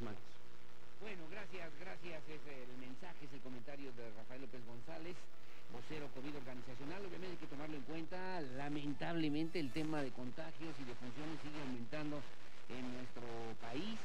Bueno, gracias, gracias. Es el mensaje, es el comentario de Rafael López González, vocero COVID organizacional. Obviamente hay que tomarlo en cuenta. Lamentablemente el tema de contagios y de funciones sigue aumentando en nuestro país.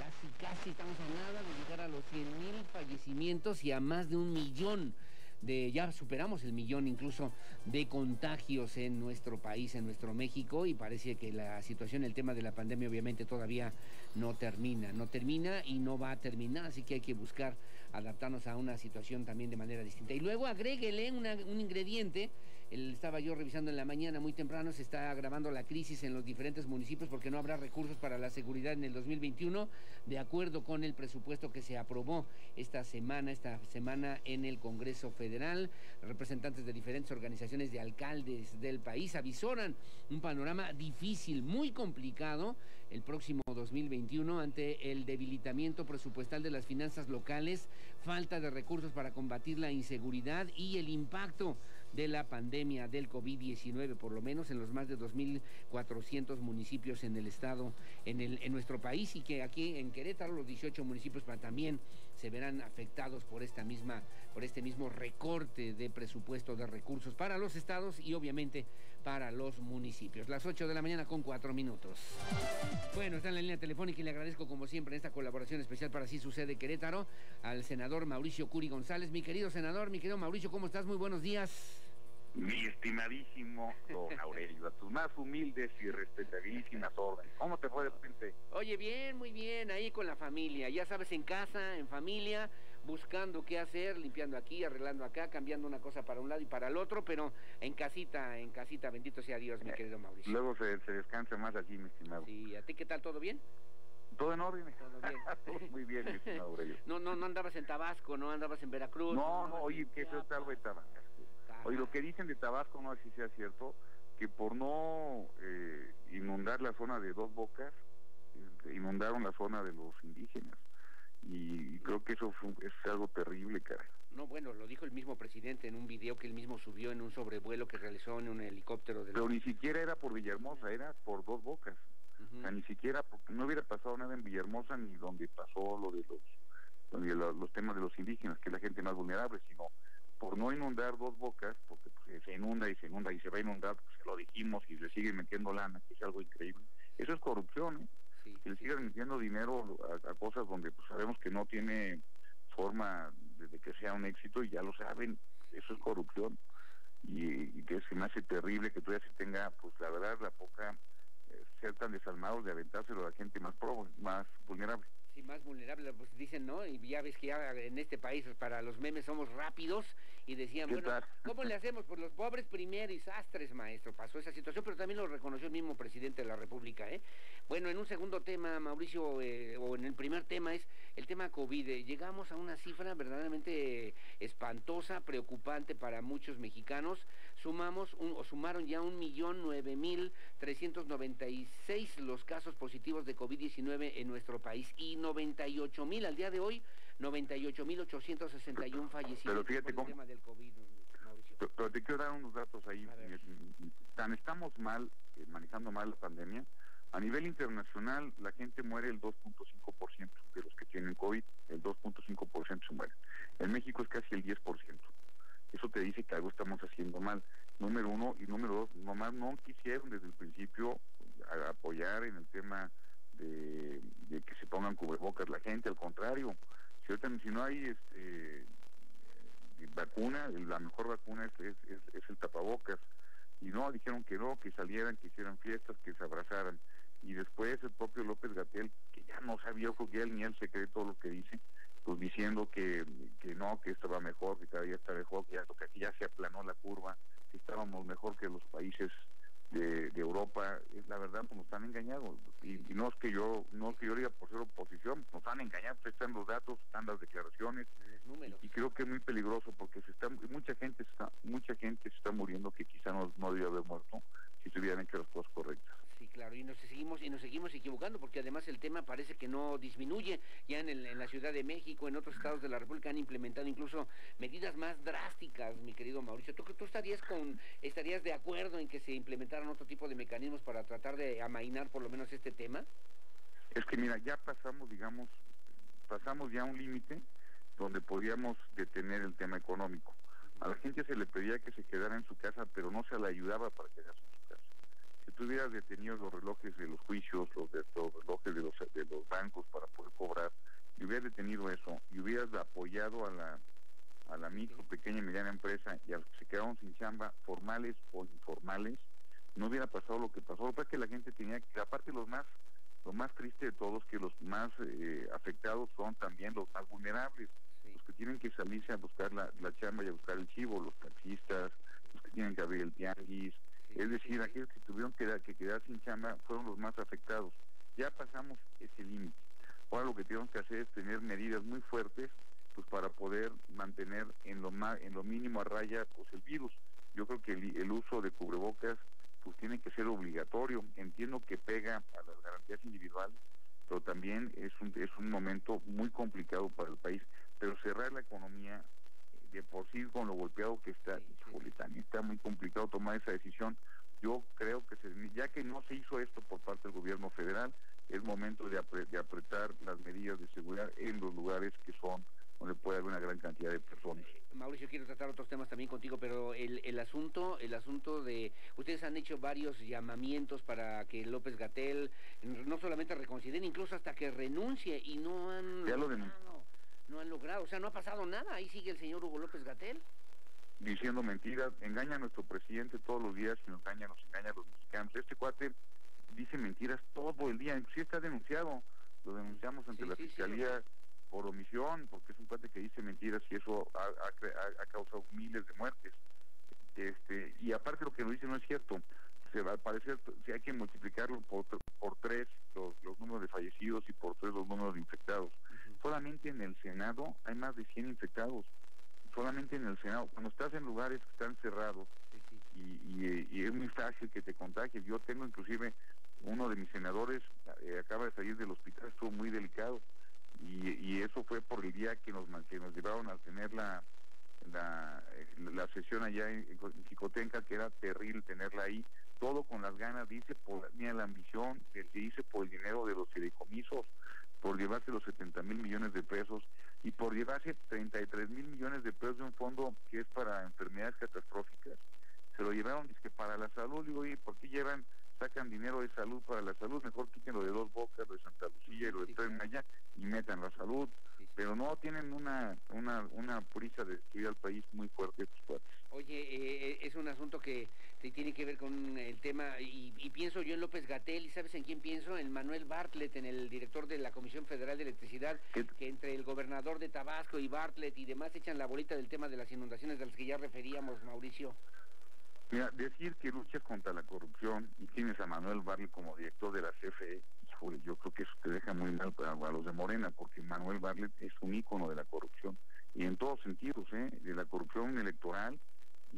Casi, casi estamos a nada de llegar a los 100.000 fallecimientos y a más de un millón de, ya superamos el millón incluso de contagios en nuestro país, en nuestro México, y parece que la situación, el tema de la pandemia obviamente todavía no termina, no termina y no va a terminar, así que hay que buscar adaptarnos a una situación también de manera distinta. Y luego agréguele un ingrediente, el, estaba yo revisando en la mañana muy temprano, se está agravando la crisis en los diferentes municipios porque no habrá recursos para la seguridad en el 2021, de acuerdo con el presupuesto que se aprobó esta semana, esta semana en el Congreso Federal representantes de diferentes organizaciones de alcaldes del país avisoran un panorama difícil, muy complicado el próximo 2021 ante el debilitamiento presupuestal de las finanzas locales, falta de recursos para combatir la inseguridad y el impacto de la pandemia del COVID-19, por lo menos en los más de 2.400 municipios en el estado, en, nuestro país y que aquí en Querétaro los 18 municipios también se verán afectados por esta misma, por este mismo recorte de presupuesto de recursos para los estados y obviamente para los municipios. Las 8 de la mañana con 4 minutos. Bueno, está en la línea telefónica y le agradezco como siempre esta colaboración especial para Así Sucede Querétaro al senador Mauricio Curi González. Mi querido senador, mi querido Mauricio, ¿cómo estás? Muy buenos días. Mi estimadísimo don Aurelio, a tus más humildes y respetabilísimas órdenes. ¿Cómo te fue de repente? Oye, bien, muy bien, ahí con la familia, ya sabes, en casa, en familia, buscando qué hacer, limpiando aquí, arreglando acá, cambiando una cosa para un lado y para el otro, pero en casita, en casita, bendito sea Dios, mi eh, querido Mauricio. Luego se, se descansa más aquí, mi estimado. Sí, ¿a ti qué tal? ¿Todo bien? Todo en orden. Todo bien. muy bien, mi estimado Aurelio. No, no, no andabas en Tabasco, no andabas en Veracruz. No, no, oye, que eso está algo de Tabasco. Oye, lo que dicen de Tabasco, no sé si sea cierto, que por no eh, inundar la zona de dos bocas, eh, inundaron la zona de los indígenas. Y creo que eso es algo terrible, cara. No, bueno, lo dijo el mismo presidente en un video que él mismo subió en un sobrevuelo que realizó en un helicóptero. De Pero ni siquiera era por Villahermosa, era por dos bocas. O sea, ni siquiera, porque no hubiera pasado nada en Villahermosa ni donde pasó lo de los, donde los temas de los indígenas, que es la gente más vulnerable, sino por no inundar dos bocas, porque pues, se inunda y se inunda y se va a inundar, pues se lo dijimos y le siguen metiendo lana, que es algo increíble. Eso es corrupción, ¿eh? que le siguen metiendo dinero a, cosas donde pues, sabemos que no tiene forma de, que sea un éxito y ya lo saben, eso es corrupción. Y, que se me hace terrible que todavía se tenga, pues la verdad, la poca, eh, ser tan desalmados de aventárselo a la gente más, pro, más vulnerable más vulnerable, pues dicen, ¿no? Y ya ves que ya en este país para los memes somos rápidos y decían, bueno, ¿cómo le hacemos? Pues los pobres primero y sastres, maestro, pasó esa situación, pero también lo reconoció el mismo presidente de la República, ¿eh? Bueno, en un segundo tema, Mauricio, eh, o en el primer tema es el tema COVID. Eh, llegamos a una cifra verdaderamente espantosa, preocupante para muchos mexicanos. Sumamos, un, o sumaron ya un millón nueve mil trescientos noventa y seis los casos positivos de COVID-19 en nuestro país y no 98 mil, al día de hoy, 98 mil 861 fallecidos por el tema del COVID, Mauricio. Pero, te quiero dar unos datos ahí. Tan estamos mal, eh, manejando mal la pandemia, a nivel internacional la gente muere el 2.5% de los que tienen COVID, el 2.5% se mueren. En México es casi el 10%. Eso te dice que algo estamos haciendo mal. Número uno y número dos, nomás no quisieron desde el principio apoyar en el tema de, que se pongan cubrebocas la gente, al contrario, si, no hay este, vacuna, la mejor vacuna es, es, el tapabocas. Y no, dijeron que no, que salieran, que hicieran fiestas, que se abrazaran. Y después el propio López Gatel, que ya no sabía, que él ni él se cree todo lo que dice, pues diciendo que, que no, que esto va mejor, que cada día está mejor, que ya, que ya se aplanó la curva, que estábamos mejor que los países de, Europa, es la verdad, pues nos están engañados. Y, no es que yo no es que yo diga por ser oposición, nos han engañado, están los datos, están las declaraciones, y, creo que es muy peligroso porque se está, mucha gente está, mucha gente se está muriendo que quizá no, no debió haber muerto si se hubieran hecho las cosas correctas. Claro, y nos seguimos y nos seguimos equivocando porque además el tema parece que no disminuye. Ya en, la Ciudad de México, en otros estados de la República han implementado incluso medidas más drásticas, mi querido Mauricio. ¿Tú, tú estarías con estarías de acuerdo en que se implementaran otro tipo de mecanismos para tratar de amainar por lo menos este tema? Es que mira, ya pasamos, digamos, pasamos ya un límite donde podíamos detener el tema económico. A la gente se le pedía que se quedara en su casa, pero no se le ayudaba para quedarse en su casa. Hubieras detenido los relojes de los juicios, los, de, los relojes de los, de los bancos para poder cobrar, y hubieras detenido eso, y hubieras apoyado a la, a la micro, pequeña y mediana empresa y a los que se quedaron sin chamba, formales o informales, no hubiera pasado lo que pasó. Lo que es que la gente tenía que, aparte los más, lo más triste de todos, que los más eh, afectados son también los más vulnerables los que tienen que salirse a buscar la, chamba y a buscar el chivo, los taxistas, los que tienen que abrir el tianguis, es decir, aquellos que tuvieron que, que quedar sin chamba fueron los más afectados. Ya pasamos ese límite. Ahora lo que tenemos que hacer es tener medidas muy fuertes pues para poder mantener en lo más, en lo mínimo a raya pues el virus. Yo creo que el, el uso de cubrebocas pues tiene que ser obligatorio. Entiendo que pega a las garantías individuales, pero también es un, es un momento muy complicado para el país pero cerrar la economía de por sí con lo golpeado que está, está muy complicado tomar esa decisión. Yo creo que ya que no se hizo esto por parte del gobierno federal, es momento de, apretar las medidas de seguridad en los lugares que son donde puede haber una gran cantidad de personas. Eh, Mauricio, quiero tratar otros temas también contigo, pero el, el asunto, el asunto de, ustedes han hecho varios llamamientos para que López Gatel no solamente reconsidere, incluso hasta que renuncie y no han... Ya lo no han logrado, o sea, no ha pasado nada, ahí sigue el señor Hugo López Gatel. Diciendo mentiras, engaña a nuestro presidente todos los días y nos engaña, nos engaña a los mexicanos. Este cuate dice mentiras todo el día, inclusive está denunciado, lo denunciamos ante la Fiscalía por omisión, porque es un cuate que dice mentiras y eso ha, causado miles de muertes. Este, y aparte lo que nos dice no es cierto, se va a parecer, si hay que multiplicarlo por, por tres los, los números de fallecidos y por tres los números de infectados solamente en el Senado hay más de 100 infectados. Solamente en el Senado. Cuando estás en lugares que están cerrados y, es muy fácil que te contagies. Yo tengo inclusive uno de mis senadores, eh, acaba de salir del hospital, estuvo muy delicado. Y, eso fue por el día que nos, que nos llevaron a tener la, la, la sesión allá en, en que era terrible tenerla ahí, todo con las ganas, dice, por la ambición, que se dice por el dinero de los fideicomisos, por llevarse los 70 mil millones de pesos y por llevarse 33 mil millones de pesos de un fondo que es para enfermedades catastróficas. Se lo llevaron que para la salud, digo, ¿y por qué llevan, sacan dinero de salud para la salud? Mejor quiten lo de dos bocas, lo de Santa Lucía y lo de Tres Maya y metan la salud. Pero no tienen una, una, una prisa de destruir al país muy fuerte estos Oye, eh, es un asunto que tiene que ver con el tema, y, pienso yo en López Gatel, ¿y sabes en quién pienso? En Manuel Bartlett, en el director de la Comisión Federal de Electricidad, que entre el gobernador de Tabasco y Bartlett y demás echan la bolita del tema de las inundaciones de las que ya referíamos, Mauricio. Mira, decir que luchas contra la corrupción y tienes a Manuel Bartlett como director de la CFE, yo creo que eso te deja muy mal para, a los de Morena, porque Manuel Bartlett es un ícono de la corrupción, y en todos sentidos, ¿eh? de la corrupción electoral,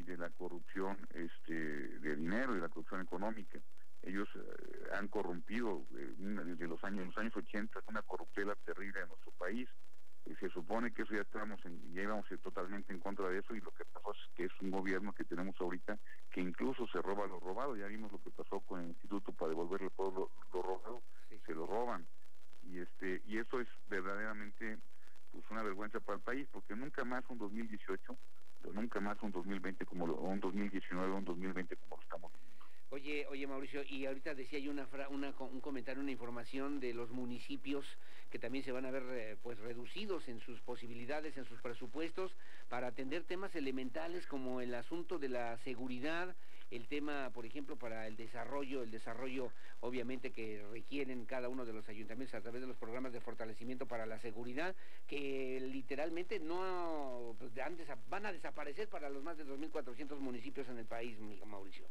y de la corrupción este, de dinero y la corrupción económica. Ellos eh, han corrompido eh, desde los años los años 80 una corruptela terrible en nuestro país. Y se supone que eso ya estamos en, ya íbamos totalmente en contra de eso y lo que pasó es que es un gobierno que tenemos ahorita que incluso se roba lo robado. Ya vimos lo que pasó con el Instituto para devolverle al pueblo lo, robado, se lo roban. Y este y eso es verdaderamente pues una vergüenza para el país porque nunca más un 2018 nunca más un 2020 como lo, un 2019 un 2020 como lo estamos Oye, oye Mauricio, y ahorita decía yo una, una, un comentario, una información de los municipios que también se van a ver eh, pues reducidos en sus posibilidades, en sus presupuestos para atender temas elementales como el asunto de la seguridad, el tema, por ejemplo, para el desarrollo, el desarrollo obviamente que requieren cada uno de los ayuntamientos a través de los programas de fortalecimiento para la seguridad, que literalmente no pues, van a desaparecer para los más de 2.400 municipios en el país, Mauricio.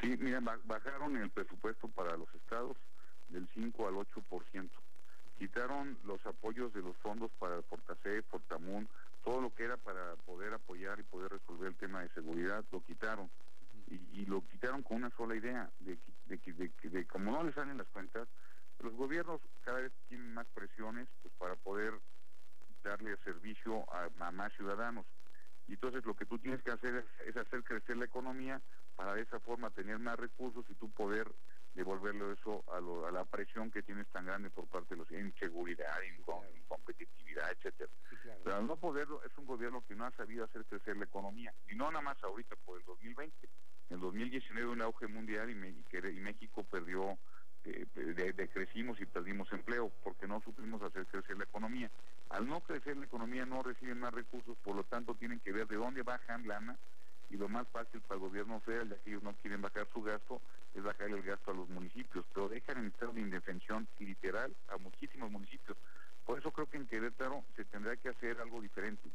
Sí, mira, bajaron el presupuesto para los estados del 5 al 8%. Quitaron los apoyos de los fondos para Fortase, Fortamun, todo lo que era para poder apoyar y poder resolver el tema de seguridad, lo quitaron. Y, lo quitaron con una sola idea, de que, de, de, como no les salen las cuentas, los gobiernos cada vez tienen más presiones pues, para poder darle servicio a, más ciudadanos. Y entonces lo que tú tienes que hacer es hacer crecer la economía para de esa forma tener más recursos y tú poder devolverlo eso a, lo, a la presión que tienes tan grande por parte de los en seguridad, en, competitividad, etcétera. Pero al no poderlo, es un gobierno que no ha sabido hacer crecer la economía, y no nada más ahorita por el 2020. En el 2019 un auge mundial y, y México perdió eh, decrecimos y perdimos empleo porque no supimos hacer crecer la economía. Al no crecer la economía no reciben más recursos, por lo tanto tienen que ver de dónde bajan lana y lo más fácil para el gobierno federal, ya que ellos no quieren bajar su gasto, es bajar el gasto a los municipios, pero dejan en estado de indefensión literal a muchísimos municipios. Por eso creo que en Querétaro se tendrá que hacer algo diferente.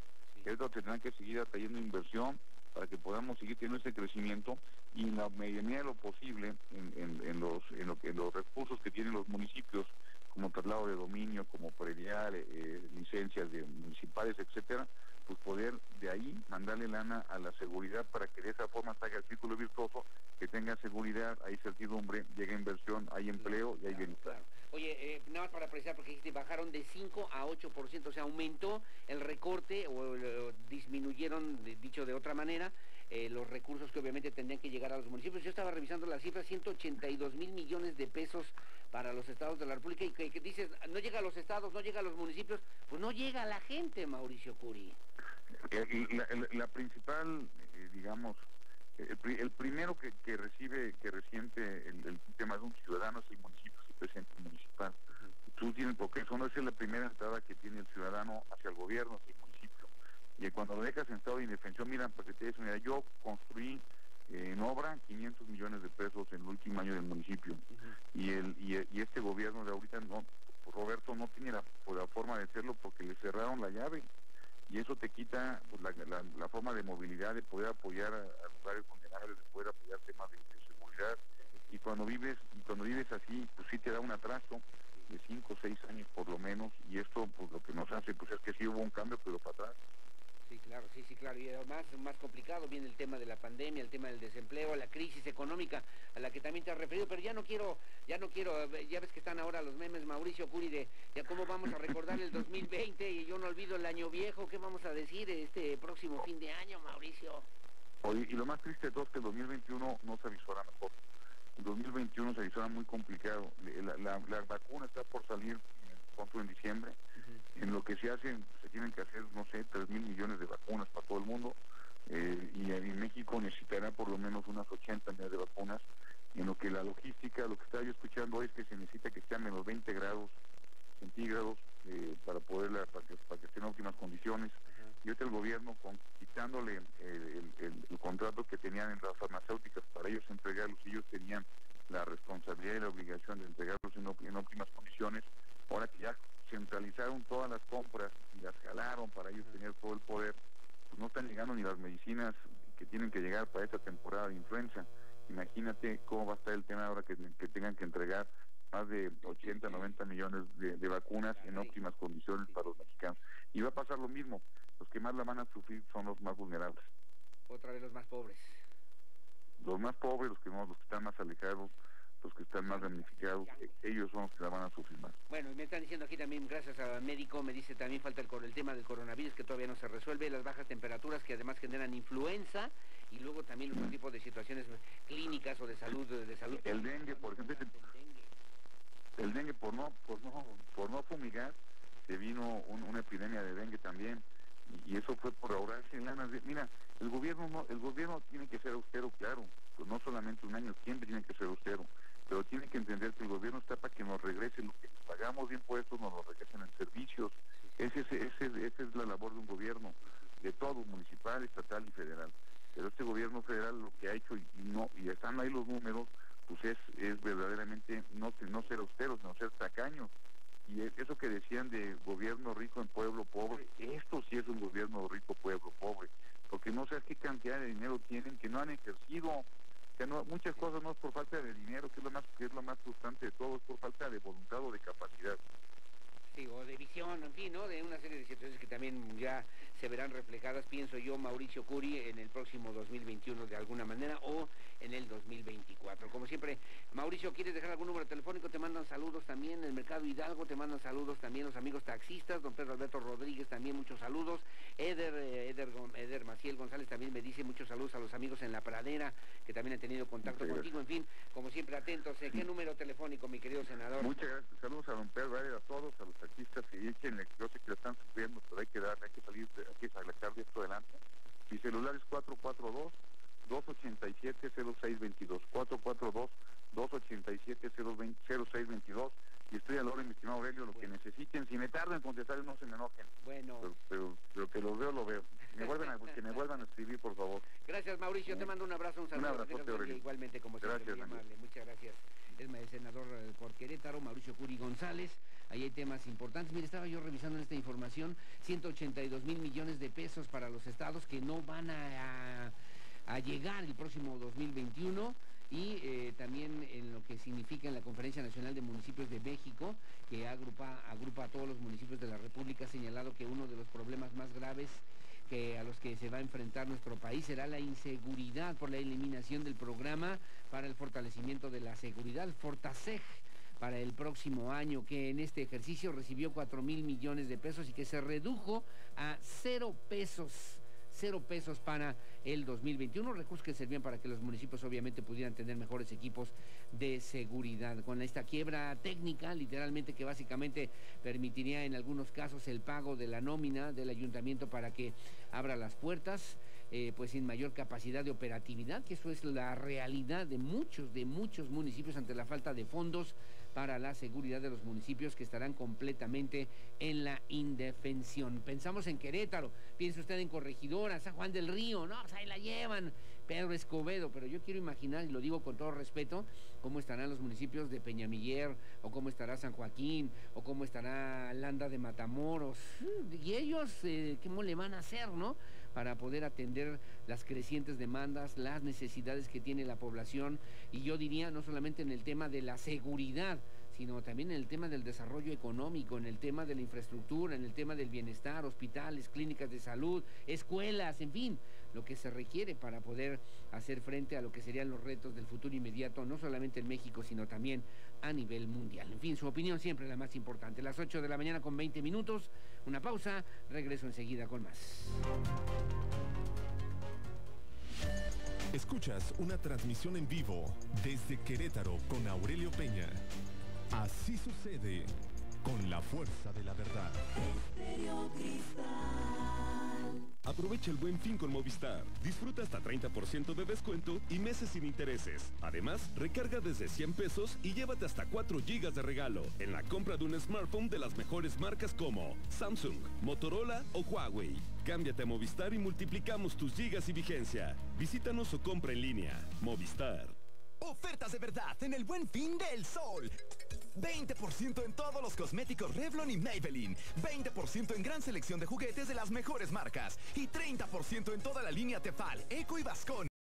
Querétaro tendrá que seguir atrayendo inversión para que podamos seguir teniendo ese crecimiento y en la medida de lo posible en, los, en, lo, los recursos que tienen los municipios como traslado de dominio, como predial, eh, licencias de municipales, etcétera, pues poder de ahí mandarle lana a la seguridad para que de esa forma salga el círculo virtuoso, que tenga seguridad, hay certidumbre, llegue inversión, hay empleo y hay bienestar. Oye, eh, nada más para precisar, porque dijiste, bajaron de 5 a 8%, o sea, aumentó el recorte o, disminuyeron, dicho de otra manera, eh, los recursos que obviamente tendrían que llegar a los municipios. Yo estaba revisando las cifras, 182 mil millones de pesos para los estados de la República y que, dices, no llega a los estados, no llega a los municipios, pues no llega a la gente, Mauricio Curi. Eh, la, principal, digamos, el, primero que, recibe, que resiente el, el, tema de un ciudadano es el municipio presidente municipal. Tú tienes, porque eso no es la primera entrada que tiene el ciudadano hacia el gobierno, hacia el municipio. Y cuando lo dejas en estado de indefensión, mira, porque te des una yo construí eh, en obra 500 millones de pesos en el último año del municipio. y, el, y, este gobierno de ahorita, no, Roberto, no tiene la, la, forma de hacerlo porque le cerraron la llave. Y eso te quita pues, la, la, forma de movilidad, de poder apoyar a, lugares vulnerables, de poder apoyar temas de seguridad. Y cuando vives y cuando vives así pues sí te da un atraso de cinco o seis años por lo menos. Y esto pues lo que nos hace pues es que sí hubo un cambio pero para atrás Sí, claro, sí, sí, claro. Y además, más complicado viene el tema de la pandemia, el tema del desempleo, la crisis económica a la que también te has referido. Pero ya no quiero, ya no quiero, ya ves que están ahora los memes, Mauricio Curi, de ya cómo vamos a recordar el 2020 y yo no olvido el año viejo. ¿Qué vamos a decir este próximo fin de año, Mauricio? y lo más triste de todo es que el 2021 no se avisora mejor. 2021 se hizo muy complicado. La, vacuna está por salir pronto en diciembre. En lo que se hace, se tienen que hacer, no sé, 3 mil millones de vacunas para todo el mundo. Eh, y en México necesitará por lo menos unas 80 millones de vacunas. En lo que la logística, lo que estaba yo escuchando hoy es que se necesita que esté a menos 20 grados centígrados eh, para poderla, para que, para que esté en óptimas condiciones. Y ahorita el gobierno, con, quitándole el, contrato que tenían en las farmacéuticas para ellos entregarlos, ellos tenían la responsabilidad y la obligación de entregarlos en, óptimas condiciones, ahora que ya centralizaron todas las compras y las jalaron para ellos tener todo el poder, pues no están llegando ni las medicinas que tienen que llegar para esta temporada de influenza. Imagínate cómo va a estar el tema ahora que, tengan que entregar más de 80, 90 millones de vacunas en óptimas condiciones para los mexicanos. Y va a pasar lo mismo los que más la van a sufrir son los más vulnerables. Otra vez los más pobres. Los más pobres, los que, no, los que están más alejados, los que están más damnificados, ellos son los que la van a sufrir más. Bueno, me están diciendo aquí también, gracias al médico, me dice también falta el, el tema del coronavirus que todavía no se resuelve, las bajas temperaturas que además generan influenza y luego también otro tipo de situaciones clínicas o de salud. De salud el dengue, por ejemplo, el dengue, el dengue por no, por no, por no fumigar, se vino una epidemia de dengue también y eso fue por ahorrarse lanas. Mira, el gobierno no, el gobierno tiene que ser austero, claro, pues no solamente un año, siempre tiene que ser austero, pero tiene que entender que el gobierno está para que nos regrese lo que pagamos de impuestos, nos lo regresen en servicios. Ese, ese, esa es la labor de un gobierno, de todo, municipal, estatal y federal. Pero este gobierno federal lo que ha hecho, y no y están ahí los números, pues es, es verdaderamente no, no ser austeros, sino ser tacaños y eso que decían de gobierno rico en pueblo pobre, esto sí es un gobierno rico pueblo pobre, porque no sabes qué cantidad de dinero tienen que no han ejercido, que no, muchas cosas no es por falta de dinero, que es lo más que es lo más frustrante de todo, es por falta de voluntad o de capacidad. Sí, o de visión, en fin, ¿no? De una serie de situaciones que también ya se verán reflejadas, pienso yo, Mauricio Curi, en el próximo 2021 de alguna manera, o en el 2024. Como siempre, Mauricio, ¿quieres dejar algún número telefónico? Te mandan saludos también, el Mercado Hidalgo te mandan saludos también los amigos taxistas, don Pedro Alberto Rodríguez también muchos saludos, Eder, eh, Eder, Eder Maciel González también me dice muchos saludos a los amigos en La Pradera, que también han tenido contacto contigo, en fin, como siempre atentos. ¿eh? ¿Qué número telefónico, mi querido senador? Muchas gracias, saludos a don Pedro, a todos, a los taxistas, y échenle, yo sé que lo están sufriendo, pero hay que darle, hay que salir, hay que sacar de esto adelante. Mi celular es 442 287 0622 442 287 0622 y estoy a la hora, mi estimado Aurelio, lo que necesiten. Si me tardo en contestar, no se me enojen. Bueno. Pero, pero, que lo veo, lo veo. Me vuelven a, que me vuelvan a escribir, por favor. Gracias, Mauricio. Te mando un abrazo, un saludo. Un abrazo, Igualmente, como siempre, gracias, amable. Muchas gracias. Es el senador eh, por Querétaro, Mauricio Curi González. Ahí hay temas importantes. Mire, estaba yo revisando esta información. 182 mil millones de pesos para los estados que no van a, a llegar el próximo 2021 y eh, también en lo que significa en la Conferencia Nacional de Municipios de México, que agrupa, agrupa a todos los municipios de la República, ha señalado que uno de los problemas más graves que a los que se va a enfrentar nuestro país será la inseguridad por la eliminación del programa para el fortalecimiento de la seguridad, Fortaseg para el próximo año, que en este ejercicio recibió 4 mil millones de pesos y que se redujo a cero pesos cero pesos para el 2021, recursos que servían para que los municipios obviamente pudieran tener mejores equipos de seguridad. Con esta quiebra técnica, literalmente que básicamente permitiría en algunos casos el pago de la nómina del ayuntamiento para que abra las puertas. Eh, pues sin mayor capacidad de operatividad, que eso es la realidad de muchos, de muchos municipios ante la falta de fondos para la seguridad de los municipios que estarán completamente en la indefensión. Pensamos en Querétaro, piensa usted en Corregidora, San Juan del Río, no, pues ahí la llevan, Pedro Escobedo, pero yo quiero imaginar, y lo digo con todo respeto, cómo estarán los municipios de Peñamiller, o cómo estará San Joaquín, o cómo estará Landa de Matamoros, y ellos, eh, ¿cómo le van a hacer, no? Para poder atender las crecientes demandas, las necesidades que tiene la población. Y yo diría no solamente en el tema de la seguridad, sino también en el tema del desarrollo económico, en el tema de la infraestructura, en el tema del bienestar, hospitales, clínicas de salud, escuelas, en fin, lo que se requiere para poder hacer frente a lo que serían los retos del futuro inmediato, no solamente en México, sino también a nivel mundial. En fin, su opinión siempre es la más importante. Las 8 de la mañana con 20 minutos, una pausa, regreso enseguida con más. Escuchas una transmisión en vivo desde Querétaro con Aurelio Peña. Así sucede con la fuerza de la verdad. Aprovecha el buen fin con Movistar. Disfruta hasta 30% de descuento y meses sin intereses. Además, recarga desde 100 pesos y llévate hasta 4 gigas de regalo en la compra de un smartphone de las mejores marcas como Samsung, Motorola o Huawei. Cámbiate a Movistar y multiplicamos tus gigas y vigencia. Visítanos o compra en línea. Movistar. Ofertas de verdad en el buen fin del sol. 20% en todos los cosméticos Revlon y Maybelline. 20% en gran selección de juguetes de las mejores marcas. Y 30% en toda la línea Tefal, Eco y Vascon.